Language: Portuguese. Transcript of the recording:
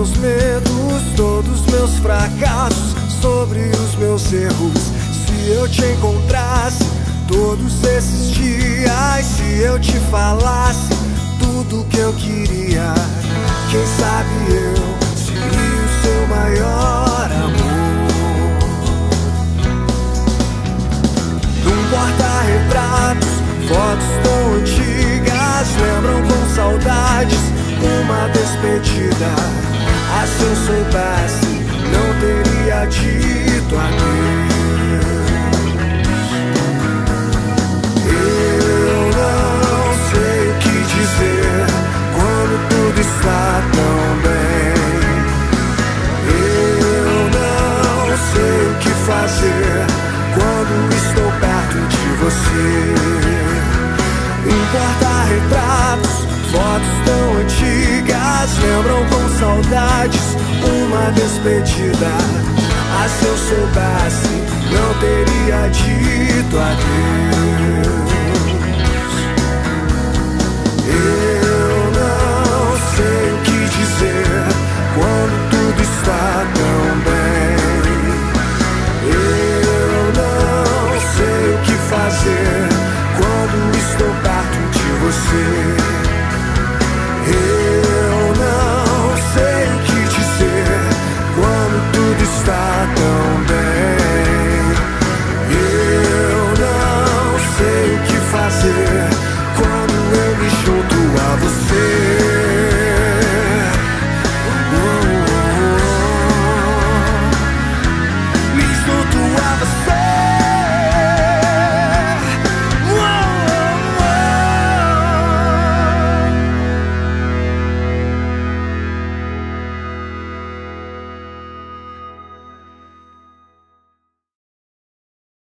meus medos, todos meus fracassos, sobre os meus erros. Se eu te encontrasse todos esses dias, se eu te falasse tudo que eu queria, quem sabe eu seria o seu maior amor. Num porta-retratos, fotos tão antigas lembram com saudades uma despedida. Ah, se eu soubesse, não teria dito adeus. Eu não sei o que dizer quando tudo está tão bem. Eu não sei o que fazer quando estou perto de você. Importa retratos, fotos tão antigas lembram com saudades uma despedida. Ah, se eu soubesse, não teria dito adeus.